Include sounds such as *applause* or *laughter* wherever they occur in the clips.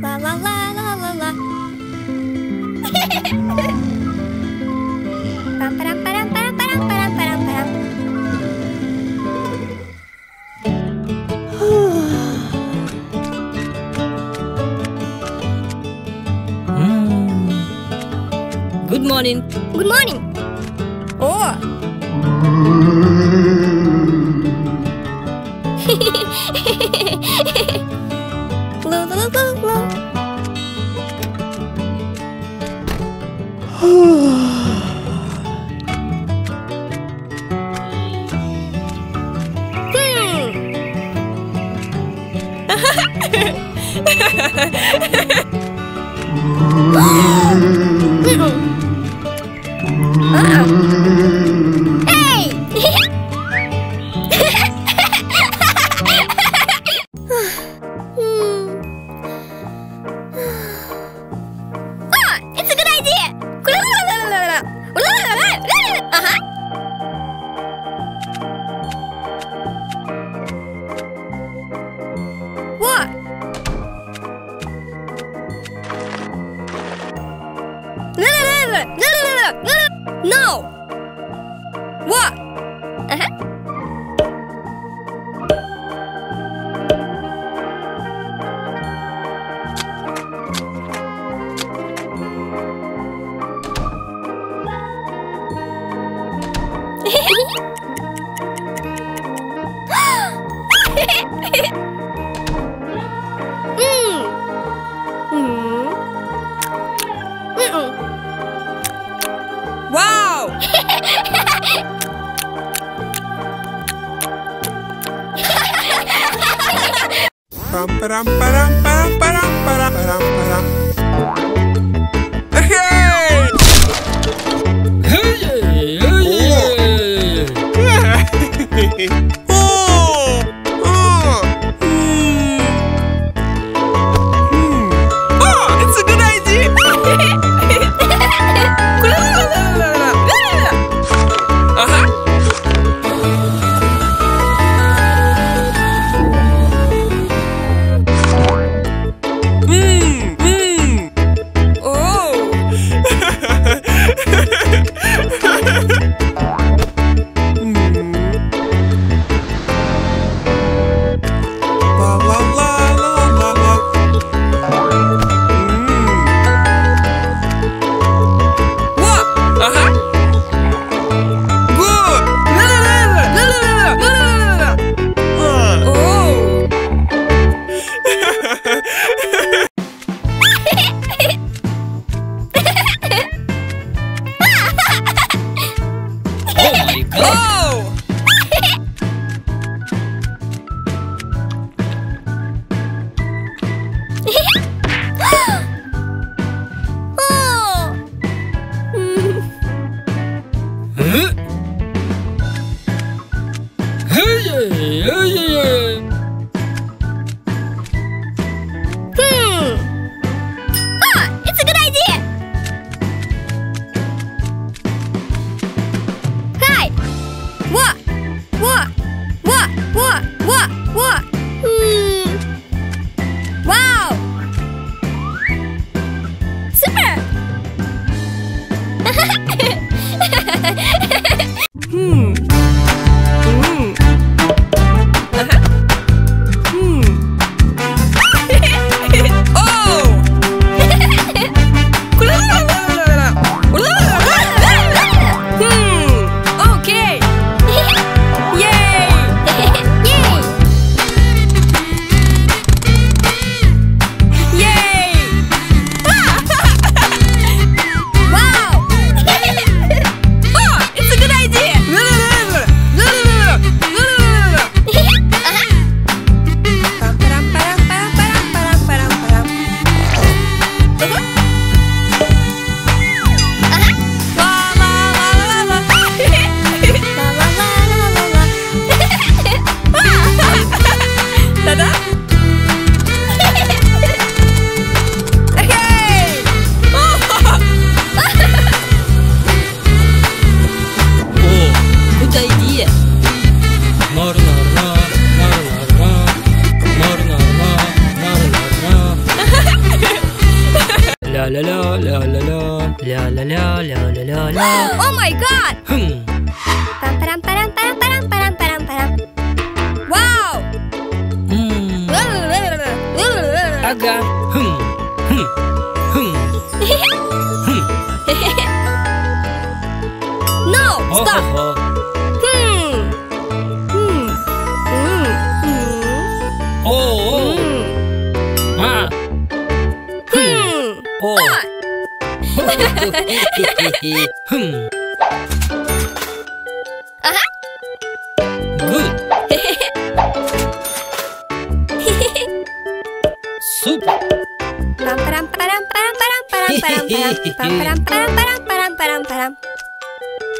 La la la la la la. Good morning. Good morning. Oh. *laughs* 哈哈哈哈哈嗯 param param param param param param param param.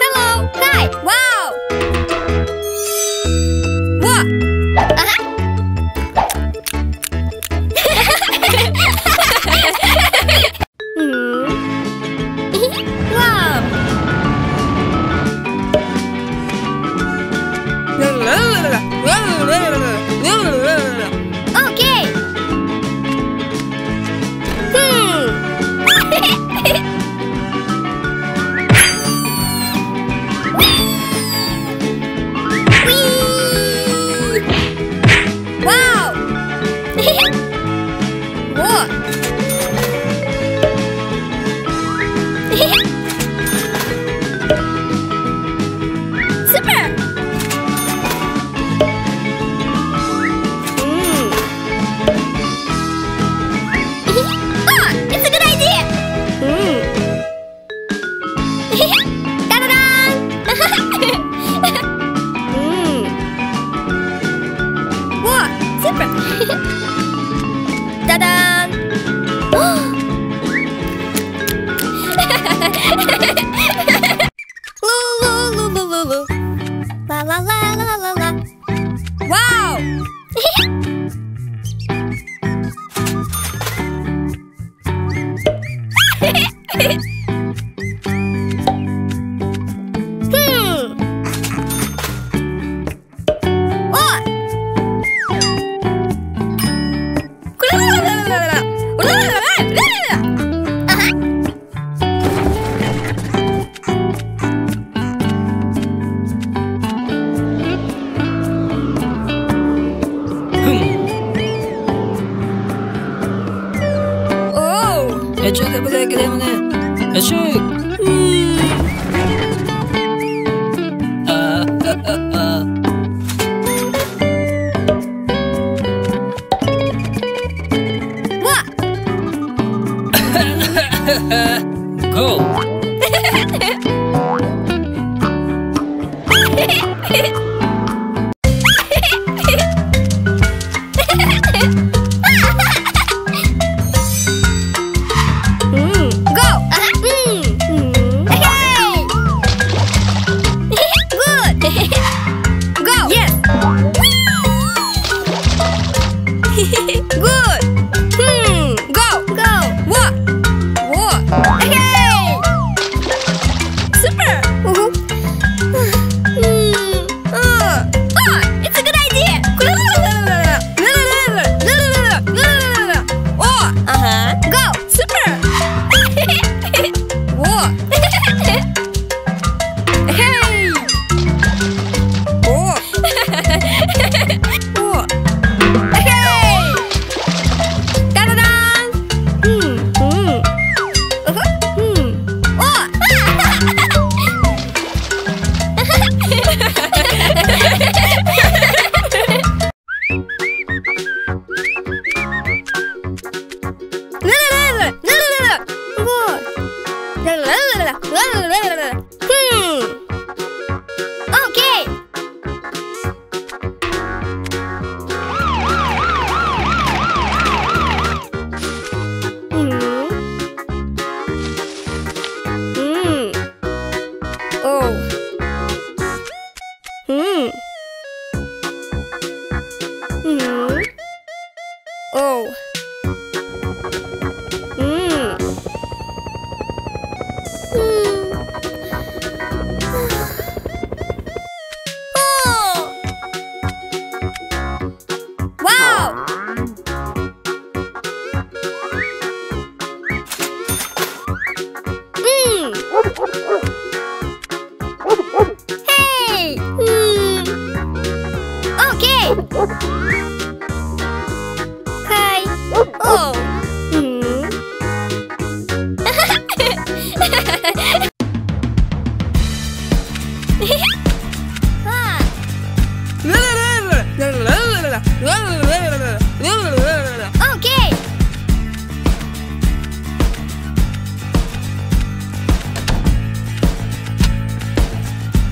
Hello! Hi! Wow! え *laughs* っ *laughs* Good. okay. *laughs*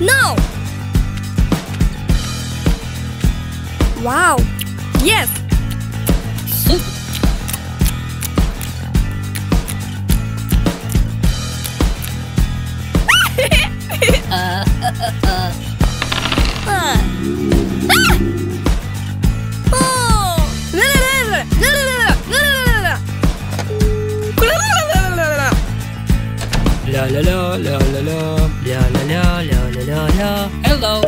No. Wow. Yes. La la la la la la la la la la la Hello.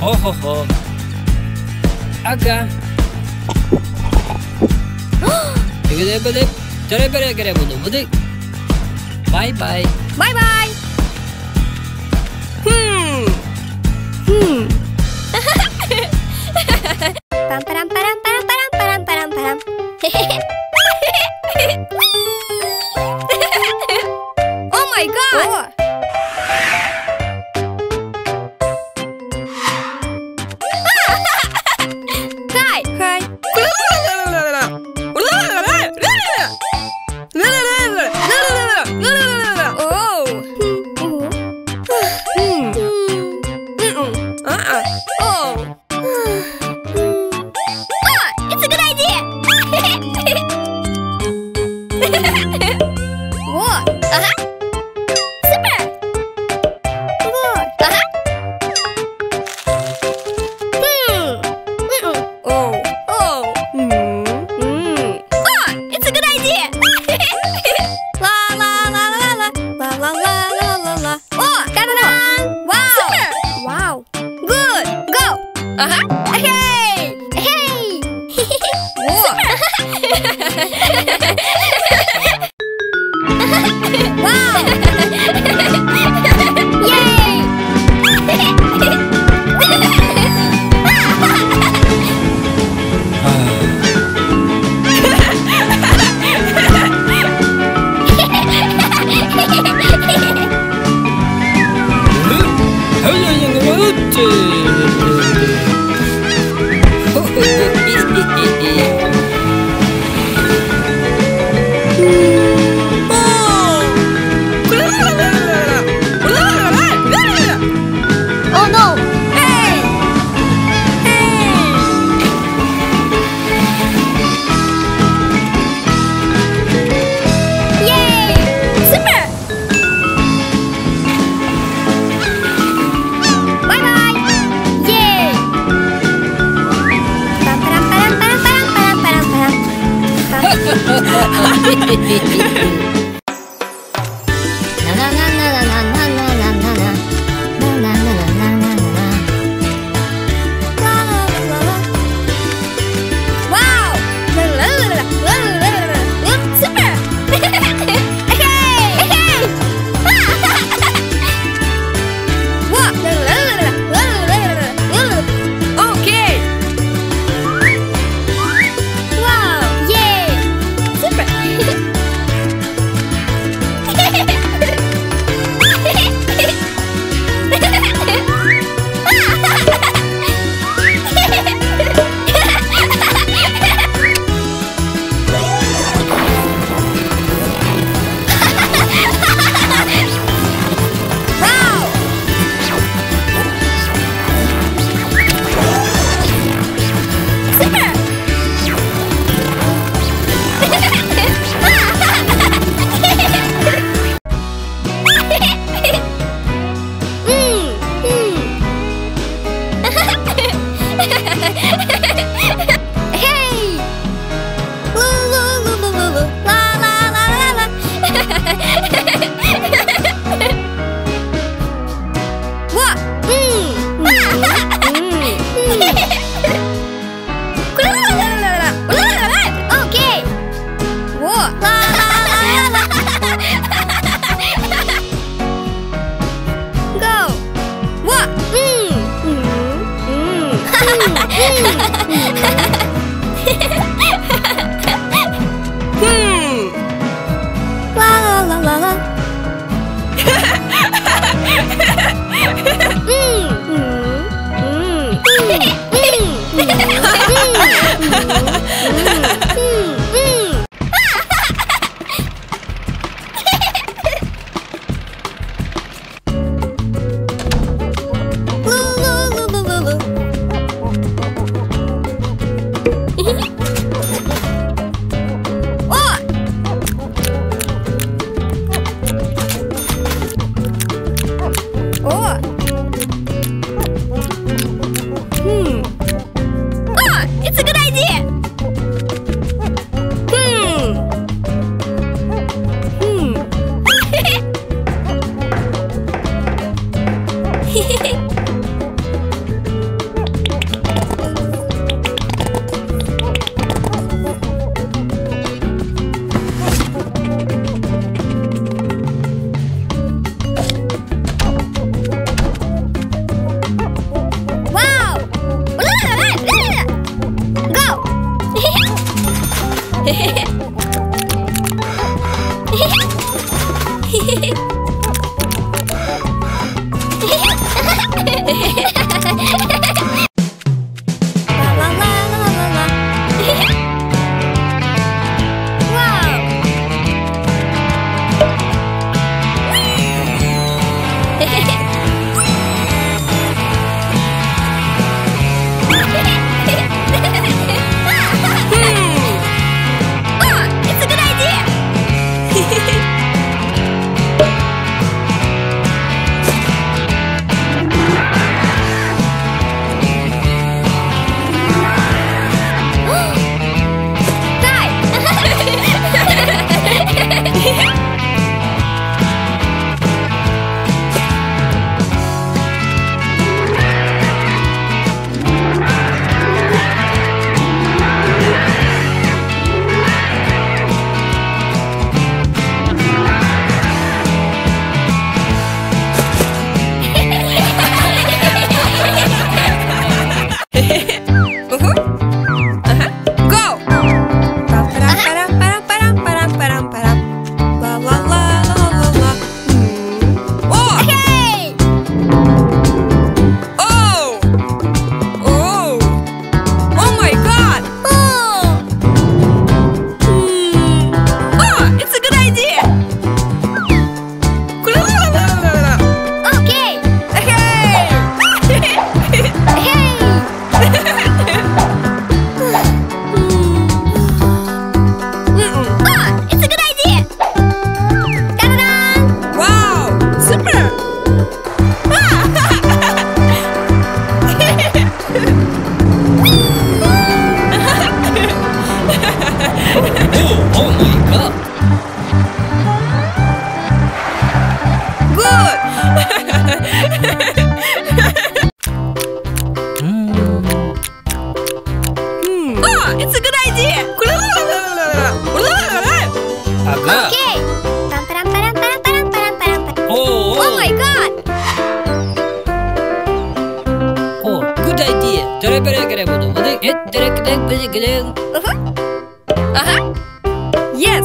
Ojo ojo. Acá. Bye bye. Bye bye. Hehehe *laughs* 哈哈。Idea. Et-tere-kere-bu-du-bu-du. Uh-huh. Yes.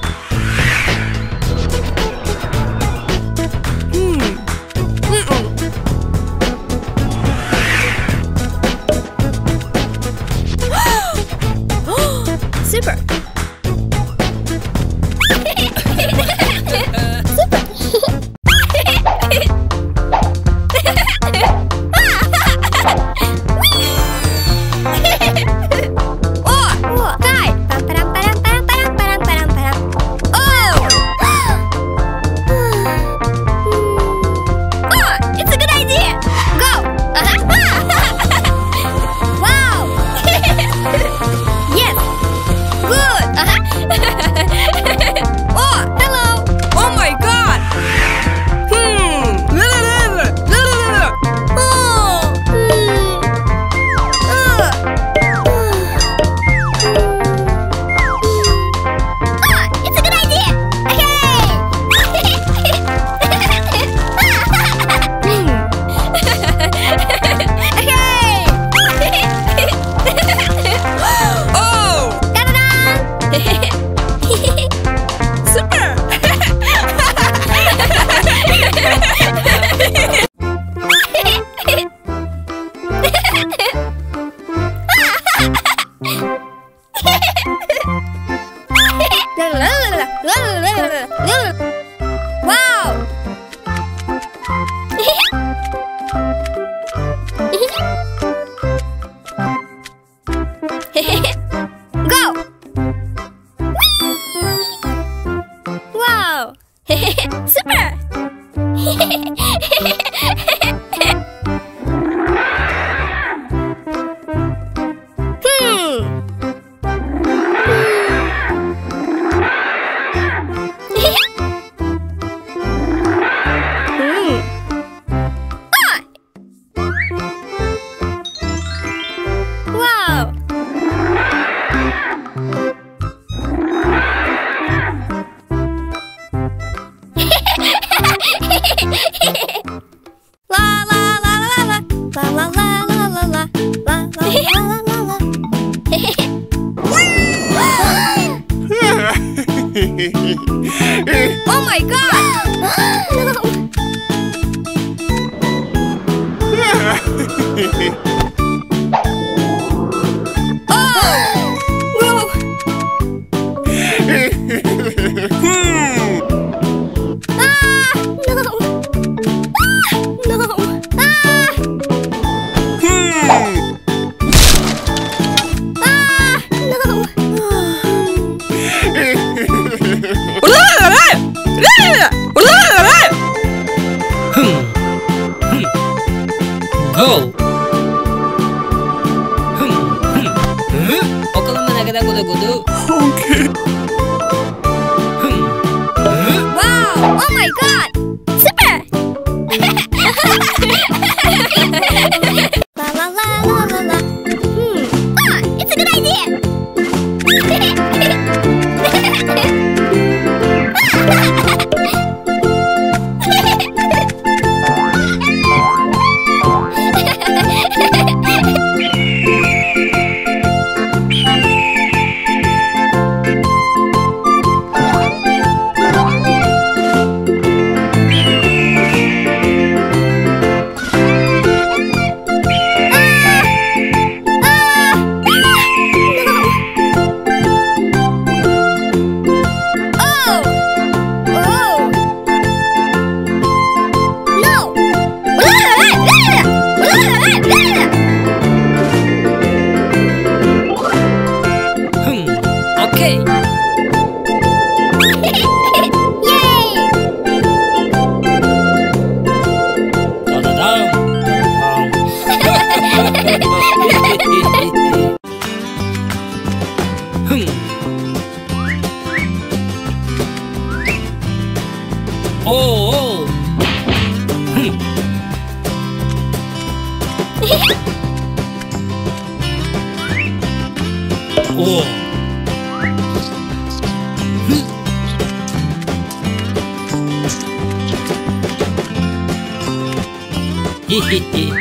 Hehehe